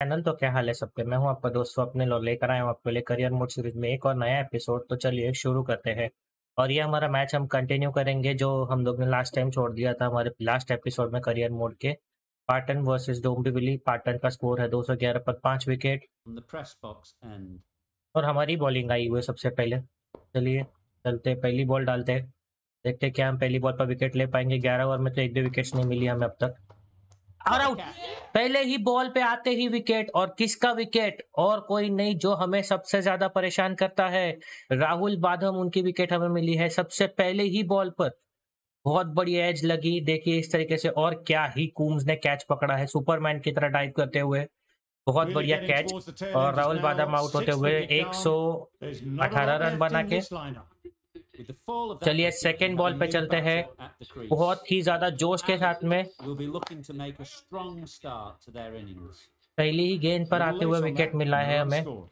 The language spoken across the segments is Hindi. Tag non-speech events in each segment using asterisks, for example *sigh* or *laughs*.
चैनल तो क्या हाल है सबके? मैं हूँ आपका दोस्त अपने लो लेकर आया हूँ आपके लिए करियर मोड सीरीज़ में एक और नया एपिसोड तो चलिए शुरू करते हैं। और ये हमारा मैच हम कंटिन्यू करेंगे जो हम लोग ने लास्ट टाइम छोड़ दिया था हमारे लास्ट एपिसोड में करियर मोड के। पाटन वर्सेस डोम्बिवली पाटन का स्कोर है 211 पर पाँच विकेट और हमारी बॉलिंग आई हुई सबसे पहले। चलिए चलते पहली बॉल डालते देखते क्या हम पहली बॉल पर विकेट ले पाएँगे। ग्यारह ओवर में तो एक भी विकेट नहीं मिली हमें अब तक। और आउट पहले ही बॉल पे आते ही विकेट और किसका विकेट और कोई नहीं जो हमें सबसे ज़्यादा परेशान करता है। राहुल बाधम उनकी विकेट हमें मिली है सबसे पहले ही बॉल पर। बहुत बड़ी एज लगी। देखिए इस तरीके से और क्या ही कूम्स ने कैच पकड़ा है। सुपरमैन की तरह डाइव करते हुए। बहुत बढ़िया कैच और राहुल बादम आउट होते हुए 118 रन बना के चलिए सेकेंड बॉल पे चलते हैं। बहुत ही ज़्यादा जोश के साथ में पहली ही गेंद पर आते हुए विकेट मिला है हमें। तो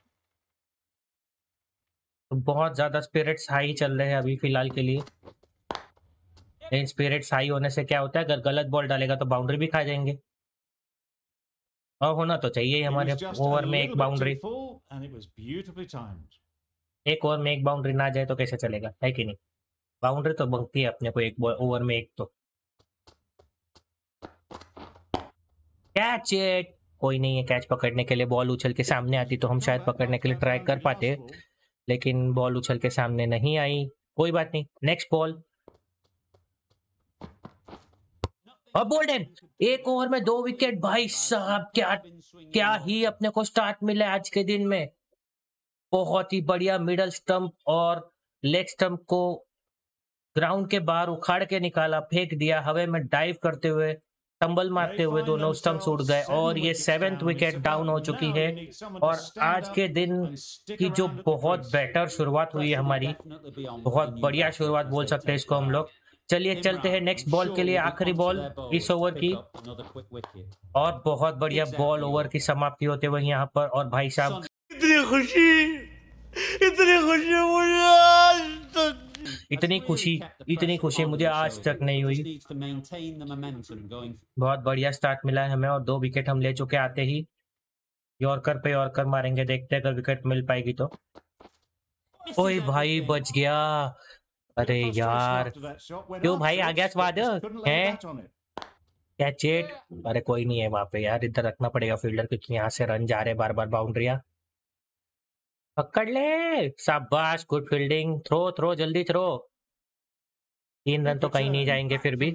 बहुत ज़्यादा स्पिरिट्स हाई चल रहे हैं अभी फ़िलहाल के लिए। इन स्पिरिट्स हाई होने से क्या होता है? अगर गलत बॉल डालेगा तो बाउंड्री भी खा जाएँगे। और होना तो चाहिए हमारे ओवर में एक बाउंड्री एक ओवर में एक बाउंड्री ना जाए तो कैसे चलेगा? है कि नहीं? बाउंड्री तो बनती है अपने को एक ओवर में एक तो। कैच इट कोई नहीं है कैच पकड़ने के लिए बॉल उछल के सामने आती तो हम शायद पकड़ने के लिए ट्राई कर पाते, लेकिन बॉल उछल के सामने नहीं आई। कोई बात नहीं नेक्स्ट बॉल और बोल्डन एक ओवर में दो विकेट भाई साहब, क्या क्या ही अपने को स्टार्ट मिला आज के दिन में। बहुत ही बढ़िया मिडल स्टंप और लेग स्टंप को ग्राउंड के बाहर उखाड़ के निकाला फेंक दिया। हवे में डाइव करते हुए टंबल मारते हुए दोनों स्टंप्स उड़ गए और ये सेवेंथ विकेट डाउन हो चुकी है और आज के दिन की जो बहुत बेटर शुरुआत हुई है हमारी बहुत बढ़िया शुरुआत बोल सकते हैं इसको हम लोग। चलिए चलते हैं नेक्स्ट बॉल के लिए आखिरी बॉल इस ओवर की। और बहुत बढ़िया बॉल ओवर की समाप्ति होते हुए यहाँ पर और भाई साहब इतनी खुशी! इतनी खुशी मुझे आज तक। इतनी खुशी इतनी खुशी मुझे आज तक नहीं हुई। बहुत बढ़िया स्टार्ट मिला है हमें और दो विकेट हम ले चुके आते ही। यॉर्कर पे यॉर्कर मारेंगे, देखते हैं अगर विकेट मिल पाएगी तो। ओए भाई, बच गया। अरे यार, क्यों भाई, आ गया स्वाद है? क्या चेट? अरे कोई नहीं है वहाँ पे यार, इधर रखना पड़ेगा फील्डर, क्योंकि यहाँ से रन जा रहे बार बार बाउंड्रिया पकड़ ले। शाबाश गुड फील्डिंग थ्रो थ्रो जल्दी थ्रो तीन रन तो कहीं नहीं जाएँगे फिर भी।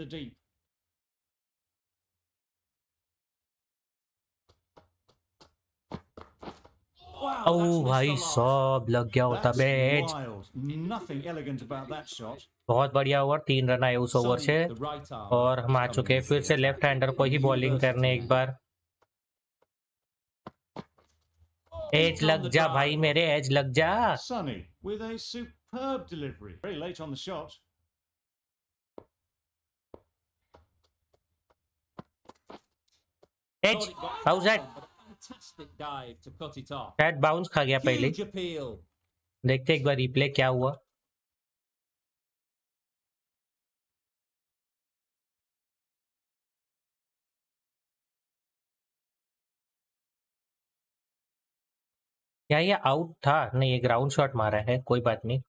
ओ भाई सब लग गया होता बेच बहुत बढ़िया ओवर तीन रन आए उस ओवर से। और हम आ चुके हैं फिर से लेफ़्ट हैंडर को ही बॉलिंग करने एक बार। एज लग जा भाई मेरे एज लग जा Sunny with a superb delivery. Very late on the shot. Edge how's that शायद बाउंस खा गया पहले देखते एक बार रिप्ले क्या हुआ क्या ये आउट था? नहीं ये ग्राउंड शॉट मारा है कोई बात नहीं।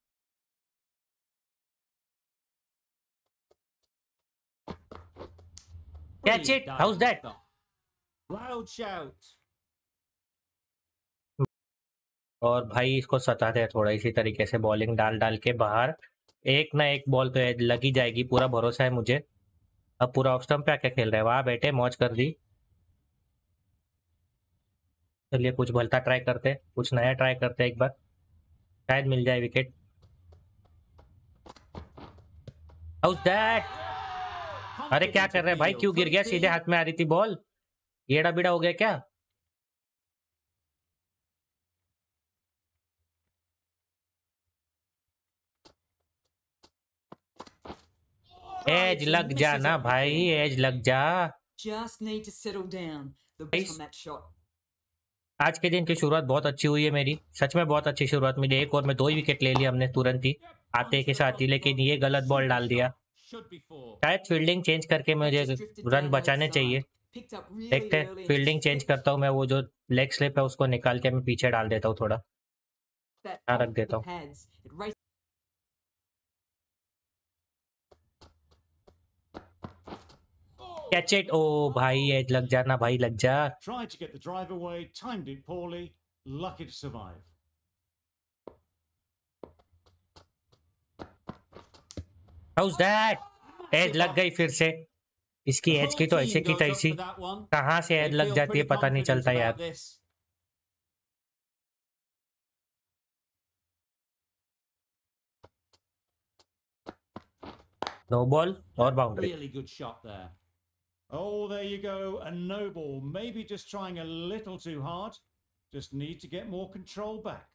Catch it. How's that? Loud shout. और भाई इसको सताते हैं थोड़ा इसी तरीके से बॉलिंग डाल डाल के बाहर। एक ना एक बॉल तो लगी जाएगी पूरा भरोसा है मुझे। अब पूरा ऑफ़ स्टम्प पे आके खेल रहे हैं। वाह बेटे मौज कर दी। चलिए कुछ भलता ट्राई करते कुछ नया ट्राई करते एक बार। शायद मिल जाए विकेट दैट अरे क्या कर रहे हैं भाई? क्यों गिर गया? सीधे हाथ में आ रही थी बॉल येड़ा बीड़ा हो गया क्या? एज लग जा ना भाई एज लग जा। Just need to settle down. The on that shot. आज के दिन की शुरुआत बहुत अच्छी हुई है मेरी। सच में बहुत अच्छी शुरुआत मिली। एक ओवर में दो ही विकेट ले लिया हमने तुरंत ही आते के साथ ही लेकिन ये गलत बॉल डाल दिया। शायद फील्डिंग चेंज करके मुझे रन बचाने चाहिए। देखते हैं फील्डिंग चेंज करता हूँ मैं वो जो लेग स्लिप है उसको निकाल के मैं पीछे डाल देता हूँ थोड़ा। हाँ, रख देता हूँ। कैच इट ओ भाई एज लग जा ना भाई लग जा। Try to get the driver away time it poorly luck it survive how's that edge लग गई फिर से। इसकी एज की तो ऐसे की तैसी तो कहाँ से एज लग जाती है पता नहीं चलता यार। नो बॉल और boundary Oh, there you go. A noble, maybe just trying a little too hard. Just need to get more control back.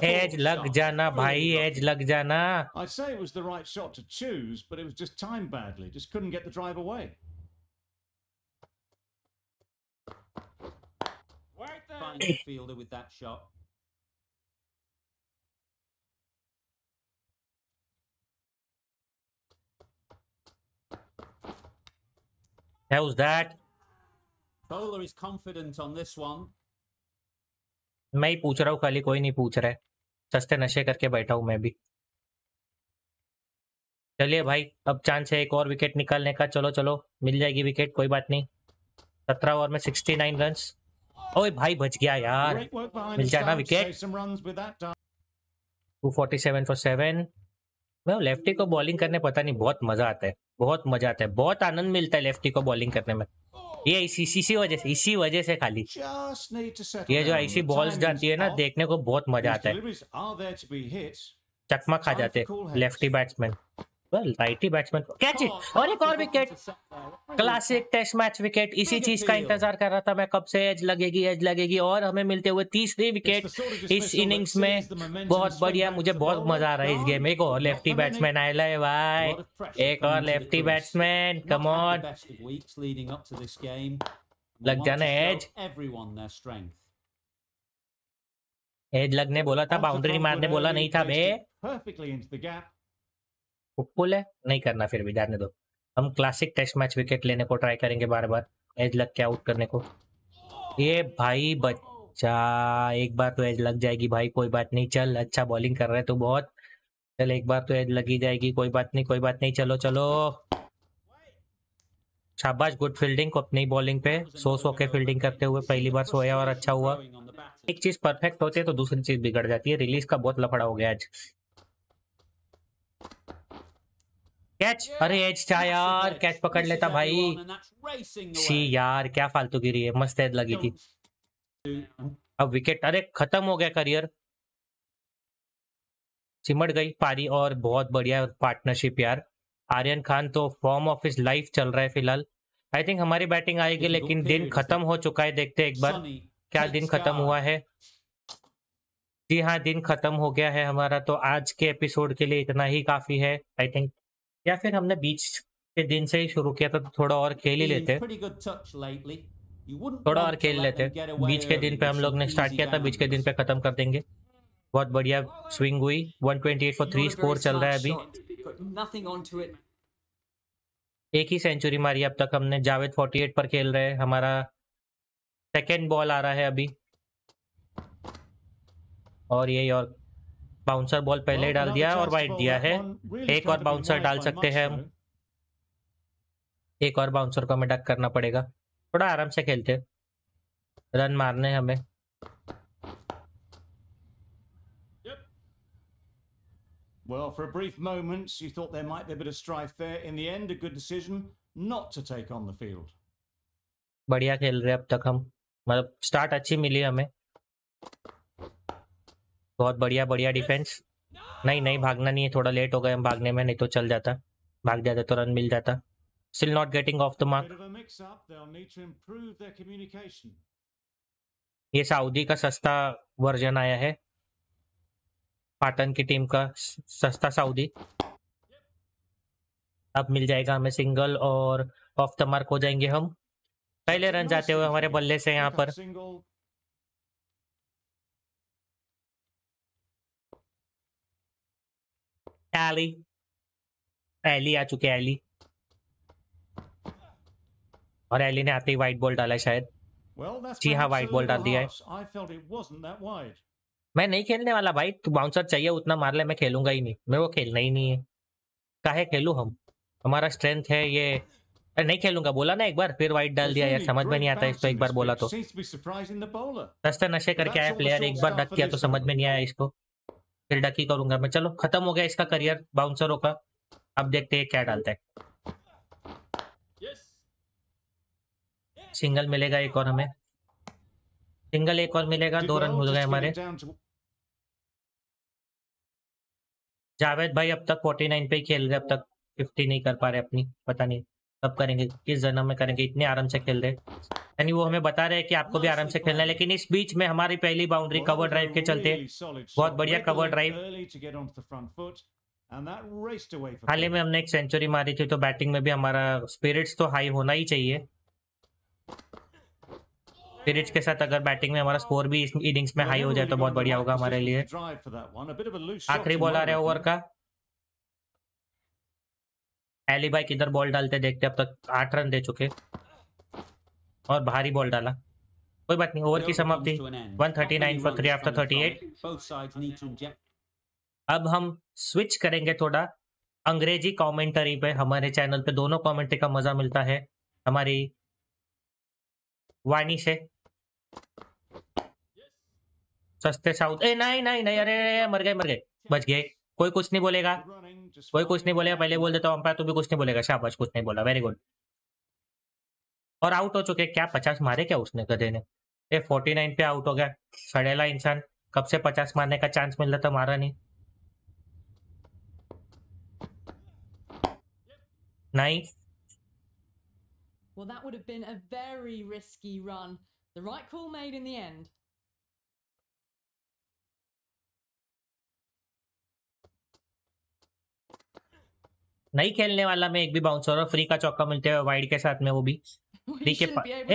Edge oh, lag jana, bhai, edge lag jana. I'd say it was the right shot to choose, but it was just timed badly. Just couldn't get the drive away. Find the *laughs* fielder with that shot. How's that Bowler is confident on this one. मैं ही पूछ रहा हूँ खाली कोई नहीं पूछ रहा है। सस्ते नशे करके बैठा हूँ मैं भी। चलिए भाई अब चांस है एक और विकेट निकालने का। चलो चलो मिल जाएगी विकेट कोई बात नहीं। सत्रह ओवर में सिक्सटी नाइन रन ओए भाई बच गया यार। मिल जाएगा wicket that. Two forty seven for seven मैं लेफ्टी को बॉलिंग करने पता नहीं बहुत मज़ा आता है। बहुत मज़ा आता है। बहुत आनंद मिलता है लेफ्टी को बॉलिंग करने में। ये इसी इसी वजह से इसी वजह से खाली। ये जो ऐसी बॉल्स जाती है ना देखने को बहुत मज़ा आता है. चकमा खा जाते lefty batsman righty batsman catch it और एक और wicket classic test match wicket इसी चीज़ का इंतज़ार कर रहा था मैं कब से एज लगेगी एज लगेगी। और हमें मिलते हुए तीसरी विकेट इस इनिंग्स में बहुत बढ़िया मुझे बहुत मज़ा आ रहा है इस गेम एक और लेफ्टी बैट्समैन आए लाए भाई। एक और लेफ्टी बैट्समैन कम ऑन लग जाना एज एज लगने बोला था बाउंड्री मारने बोला नहीं था बे। Gap. पुल है, नहीं करना फिर भी, जाने दो। हम क्लासिक टेस्ट मैच विकेट लेने को ट्राई करेंगे बार बार एज लग के आउट करने को? ये भाई बच्चा, एक बार तो एज लग जाएगी भाई, कोई बात नहीं, चल अच्छा बॉलिंग कर रहा तो बहुत। चल, एक बार तो एज लगी जाएगी, कोई बात नहीं, कोई बात नहीं, चलो चलो। शाबाश गुड फील्डिंग को अपनी बॉलिंग पे, सो सो के फील्डिंग करते हुए, पहली बार सोया और अच्छा हुआ. एक चीज़ परफेक्ट होती है तो दूसरी चीज़ बिगड़ जाती है। रिलीज़ का बहुत लफड़ा हो गया आज। कैच अरे एज था यार कैच पकड़ लेता भाई। सी यार क्या फालतू गिरी है मस्त लगी थी। अब विकेट अरे खत्म हो गया करियर सिमट गई पारी और बहुत बढ़िया पार्टनरशिप यार। आर्यन खान तो फॉर्म ऑफ़ हिज लाइफ चल रहा है फ़िलहाल। आई थिंक हमारी बैटिंग आएगी लेकिन दिन खत्म हो चुका है देखते एक बार। क्या दिन खत्म हुआ है? जी हाँ दिन खत्म हो गया है हमारा तो आज के एपिसोड के लिए इतना ही काफ़ी है। आई थिंक या फिर हमने बीच के दिन से ही शुरू किया था तो थोड़ा और खेल ही लेते। थोड़ा और खेल लेते। बीच के दिन पे हम लोग ने स्टार्ट किया था बीच के दिन पे खत्म कर देंगे। बहुत बढ़िया स्विंग हुई। 128 फॉर थ्री स्कोर चल रहा है अभी. एक ही सेंचुरी मारी अब तक हमने। जावेद 48 पर खेल रहे हैं। हमारा सेकेंड बॉल आ रहा है अभी। और यही और बाउंसर बॉल पहले डाल दिया और वाइट दिया है। एक और बाउंसर डाल सकते हैं हम। एक और बाउंसर को हमें डक करना पड़ेगा। थोड़ा आराम से खेलते। रन मारने हमें। Well, for a brief moment, you thought there might be a bit of strife there. In the end, a good decision not to take on the field. बढ़िया खेल रहे अब तक हम। मतलब स्टार्ट अच्छी मिली हमें. बहुत बढ़िया बढ़िया डिफेंस नहीं नहीं, भागना नहीं है, थोड़ा लेट हो गए हम भागने में, नहीं तो चल जाता। भाग जाते तो रन मिल जाता। Still not getting off the mark. ये सऊदी का सस्ता वर्जन आया है। पाटन की टीम का सस्ता सऊदी अब मिल जाएगा हमें सिंगल और ऑफ़ द मार्क हो जाएँगे हम। पहले रन जाते हुए हमारे बल्ले से यहाँ पर। टैली एली आ चुके एली और एली ने आते ही व्हाइट बॉल डाला शायद। Well, जी हाँ, ball little डाल दिया है। मैं नहीं खेलने वाला भाई तू बाउंसर चाहिए उतना मार ले मैं खेलूँगा ही नहीं। मेरे वो खेलना ही नहीं है। काहे खेलू हम? हमारा स्ट्रेंथ है ये अरे नहीं खेलूँगा बोला ना एक बार फिर वाइट डाल दिया यार समझ में नहीं आता इसको एक बार बोला तो. सस्ते नशे करके आया प्लेयर एक बार डक किया तो समझ में नहीं आया इसको। फिर डक करूँगा मैं। चलो खत्म हो गया इसका करियर बाउंसरों का। अब देखते हैं क्या डालता है। सिंगल मिलेगा एक और हमें। सिंगल एक और मिलेगा दो रन हो गए हमारे। जावेद भाई अब तक 49 पे ही खेल रहे अब तक 50 नहीं कर पा रहे अपनी पता नहीं। कब करेंगे किस जन्म में करेंगे इतने आराम से खेल रहे। यानी वो हमें बता रहे हैं कि आपको भी आराम से खेलना है लेकिन इस बीच में हमारी पहली बाउंड्री कवर ड्राइव के चलते बहुत बढ़िया away for हाल ही में हमने एक सेंचुरी मारी थी तो बैटिंग में भी हमारा स्पिरिट्स तो हाई होना ही चाहिए। स्पिरिट्स के साथ अगर बैटिंग में हमारा स्कोर भी इस इनिंग्स में हाई हो जाए तो बहुत बढ़िया होगा हमारे लिए। आखिरी बॉल आ रहा है ओवर का। एली भाई किधर बॉल डालते देखते, अब तक आठ रन दे चुके। और भारी बॉल डाला। कोई बात नहीं, ओवर की समाप्ति। comes to an end. 139 Not for many three runs after coming from 38. it. Both sides need to inject अब हम स्विच करेंगे थोड़ा अंग्रेज़ी कमेंटरी पे। हमारे चैनल पे दोनों कमेंट्री का मज़ा मिलता है। हमारी वाणी से। सस्ते साउथ। ए, नहीं नहीं नहीं अरे, मर गए मर गए। बच गए। कोई कुछ नहीं बोलेगा। कोई कुछ नहीं बोलेगा पहले बोल देता हूँ अंपायर तू भी कुछ नहीं बोलेगा शाबाश कुछ नहीं बोला वेरी गुड और आउट हो चुके क्या पचास मारे क्या उसने गधे ने ए फोर्टी नाइन पे आउट हो गया सड़ेला इंसान कब से पचास मारने का चांस मिल रहा था मारा नहीं नहीं Well, that would have been a very risky run. The right call made in the end. नहीं खेलने वाला मैं एक भी बाउंसर और फ्री का चौका मिलते हुए वाइड के साथ में वो भी *laughs* Free के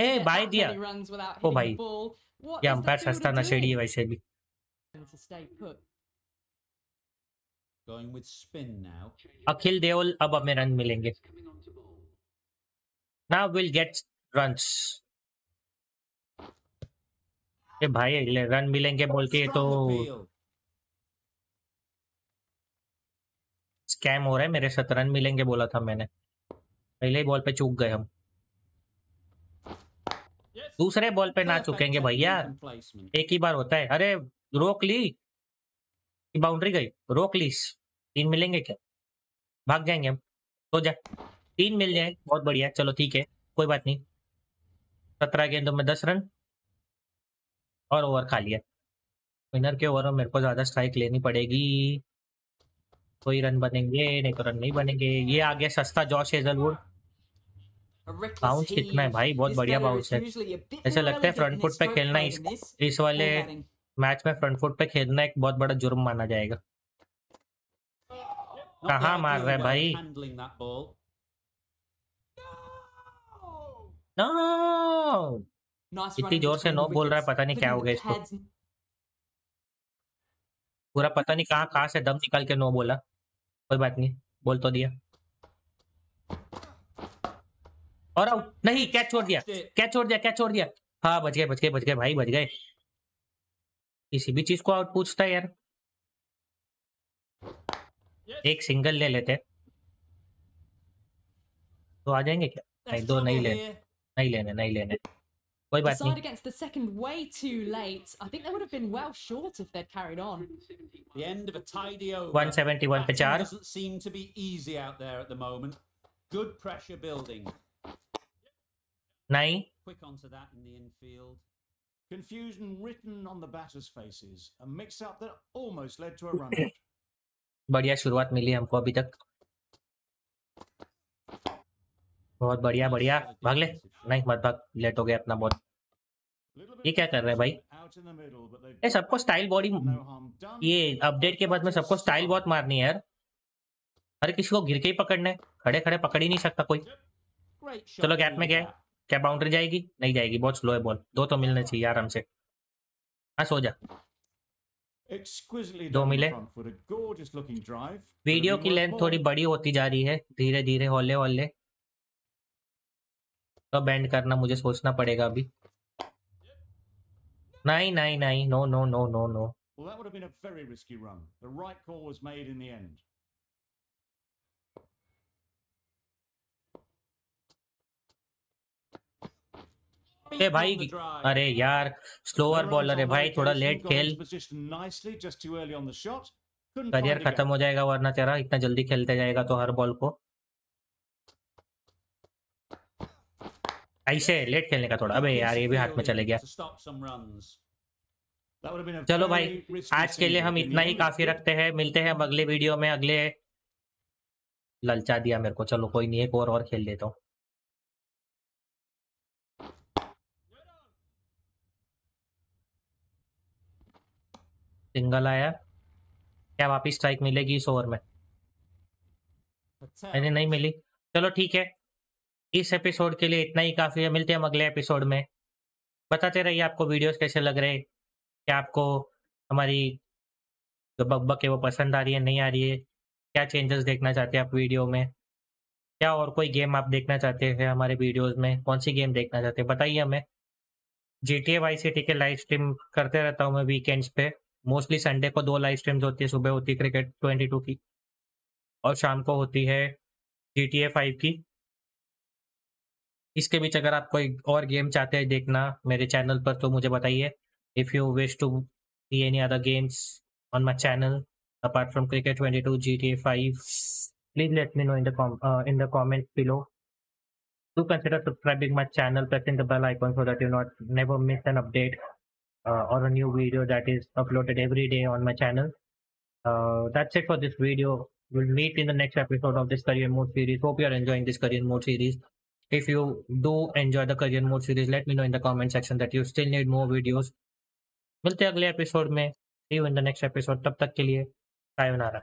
ए, भाई दिया। ओ भाई। ये अंपायर सस्ता नशेड़ी है वैसे भी To stay put. going with spin now. अखिल देओल अब हमें रन मिलेंगे ना विल गेट रन्स ए भाई रन मिलेंगे बोल के तो स्कैम हो रहा है मेरे साथ रन मिलेंगे बोला था मैंने। पहले ही बॉल पे चूक गए हम। दूसरे बॉल पे ना चुकेंगे भैया. एक ही बार होता है। अरे रोक ली। बाउंड्री गई। रोक ली। तीन मिलेंगे क्या? भाग जाएँगे हम। तो जा। तीन मिल जाए। बहुत बढ़िया। चलो ठीक है। कोई बात नहीं। सत्रह गेंदों में दस रन। और ओवर खा लिया। विनर के ओवर में मेरे को ज़्यादा स्ट्राइक लेनी पड़ेगी। तो ही रन बनेंगे नहीं नहीं बनेंगे। ये आ गया सस्ता जॉश हेजलवुड। बाउंस कितना है भाई बहुत बढ़िया बाउंस है। ऐसा लगता है फ्रंट फुट पे खेलना इस इस वाले मैच में फ्रंट फुट पे खेलना एक बहुत बड़ा जुर्म माना जाएगा। कहा मार रहा है भाई? इतनी ज़ोर से नो बोल रहा है पता नहीं क्या हो गया इसको। पूरा पता नहीं कहाँ कहाँ से दम निकाल के नो बोला। कोई बात नहीं बोल तो दिया। और आउट नहीं कैच छोड़ दिया? कैच छोड़ दिया कैच छोड़ दिया? हाँ बच गए बच गए बच गए भाई बच गए। किसी भी चीज़ को आउट पूछता है यार। एक सिंगल ले लेते तो आ जाएँगे क्या? नहीं दो नहीं लेने नहीं लेने नहीं लेने। कोई बात Decide नहीं against the second way too late. I think they would have been well short if they'd carried on. The end of a tidy over. 171 पे Batting चार doesn't seem to be easy out there at the moment. Good pressure building. नहीं Quick onto that in the infield. Confusion written on the batters' faces. A mix-up that almost led to a run out. बढ़िया शुरुआत मिली हमको अभी तक बहुत बढ़िया बढ़िया। भाग ले। नहीं, मत भाग। लेट हो गया अपना बहुत। ये क्या कर रहा है भाई? ये सबको स्टाइल बॉडी. ये अपडेट के बाद में सबको स्टाइल बहुत मारनी है यार। हर किसी को गिर के ही पकड़ना है। खड़े खड़े पकड़ ही नहीं सकता कोई। चलो गैप में क्या gap. क्या बाउंड्री जाएगी? नहीं जाएगी। बहुत स्लो है बॉल दो तो मिलने चाहिए आराम से। हाँ सो जा। दो मिले। वीडियो की लेंथ थोड़ी बड़ी होती जा रही है। धीरे धीरे, हौले हौले। तो बैंड करना मुझे सोचना पड़ेगा अभी नहीं नहीं नहीं no no no no no Well, that would have been a very risky run. The right call was made in the end. Beaten भाई. अरे यार स्लोअर बॉलर है भाई थोड़ा लेट खेल position nicely, just too early on the shot. Couldn't career खत्म. हो जाएगा वरना तेरा इतना जल्दी खेलते जाएगा तो हर बॉल को ऐसे लेट खेलने का थोड़ा। अबे यार, ये भी हाथ में चले गया। चलो भाई, आज के लिए हम इतना ही काफ़ी रखते हैं। मिलते हैं हम अगले वीडियो में, अगले ललचा दिया मेरे को। चलो कोई नहीं, एक और और खेल लेता हूँ। सिंगल आया। क्या वापिस स्ट्राइक मिलेगी इस ओवर में. मैंने नहीं मिली। चलो ठीक है। इस एपिसोड के लिए इतना ही। काफ़ी है। मिलते हैं हम अगले एपिसोड में। बताते रहिए आपको वीडियोस कैसे लग रहे क्या आपको हमारी जो बकबक है वो पसंद आ रही है, नहीं आ रही है। क्या चेंजेस देखना चाहते हैं आप वीडियो में। क्या और कोई गेम आप देखना चाहते हैं हमारे वीडियोस में। कौन सी गेम देखना चाहते हैं? बताइए हमें। G T A Y C T के लाइव स्ट्रीम करते रहता हूँ मैं वीकेंड्स पे। मोस्टली संडे को दो लाइव स्ट्रीम्स होती है। सुबह होती है क्रिकेट ट्वेंटी टू की और शाम को होती है जी टी ए फाइव की। इसके बीच अगर आप कोई और गेम चाहते हैं देखना मेरे चैनल पर तो मुझे बताइए। If you wish to see any other games on my channel apart from cricket twenty two G T five please let me know in in the comment below to consider subscribing my channel pressing the bell icon so that you not never miss an update or a new video that is uploaded every day on my channel that's it for this video will meet in the next episode of this career mode series hope you are enjoying this career mode series if you do enjoy the career mode series let me know in the comment section that you still need more videos मिलते हैं अगले एपिसोड में see you in the next episode तब तक के लिए सायोनारा